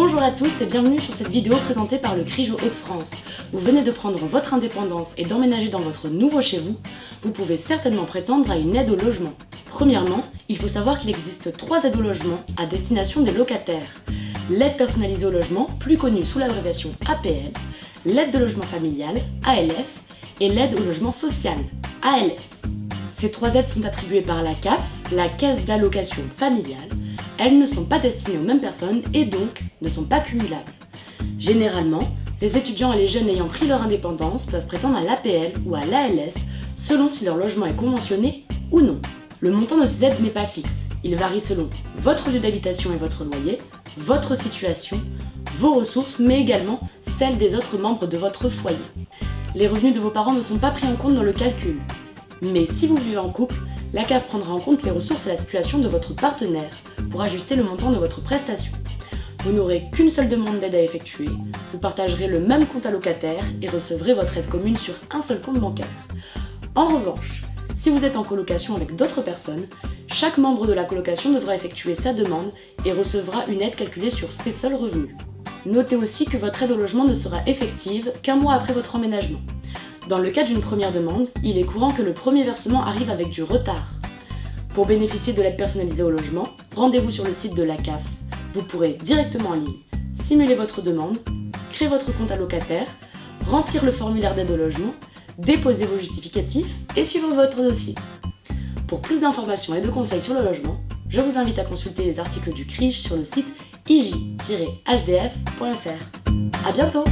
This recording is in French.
Bonjour à tous et bienvenue sur cette vidéo présentée par le CRIJ Hauts-de-France. Vous venez de prendre votre indépendance et d'emménager dans votre nouveau chez vous. Vous pouvez certainement prétendre à une aide au logement. Premièrement, il faut savoir qu'il existe trois aides au logement à destination des locataires. L'aide personnalisée au logement, plus connue sous l'abréviation APL, l'aide de logement familial, ALF, et l'aide au logement social, ALS. Ces trois aides sont attribuées par la CAF, la Caisse d'allocation familiale. Elles ne sont pas destinées aux mêmes personnes et donc ne sont pas cumulables. Généralement, les étudiants et les jeunes ayant pris leur indépendance peuvent prétendre à l'APL ou à l'ALS selon si leur logement est conventionné ou non. Le montant de ces aides n'est pas fixe. Il varie selon votre lieu d'habitation et votre loyer, votre situation, vos ressources, mais également celles des autres membres de votre foyer. Les revenus de vos parents ne sont pas pris en compte dans le calcul. Mais si vous vivez en couple, la CAF prendra en compte les ressources et la situation de votre partenaire pour ajuster le montant de votre prestation. Vous n'aurez qu'une seule demande d'aide à effectuer, vous partagerez le même compte allocataire et recevrez votre aide commune sur un seul compte bancaire. En revanche, si vous êtes en colocation avec d'autres personnes, chaque membre de la colocation devra effectuer sa demande et recevra une aide calculée sur ses seuls revenus. Notez aussi que votre aide au logement ne sera effective qu'un mois après votre emménagement. Dans le cas d'une première demande, il est courant que le premier versement arrive avec du retard. Pour bénéficier de l'aide personnalisée au logement, rendez-vous sur le site de la CAF. Vous pourrez directement en ligne simuler votre demande, créer votre compte allocataire, remplir le formulaire d'aide au logement, déposer vos justificatifs et suivre votre dossier. Pour plus d'informations et de conseils sur le logement, je vous invite à consulter les articles du CRIJ sur le site ij-hdf.fr. A bientôt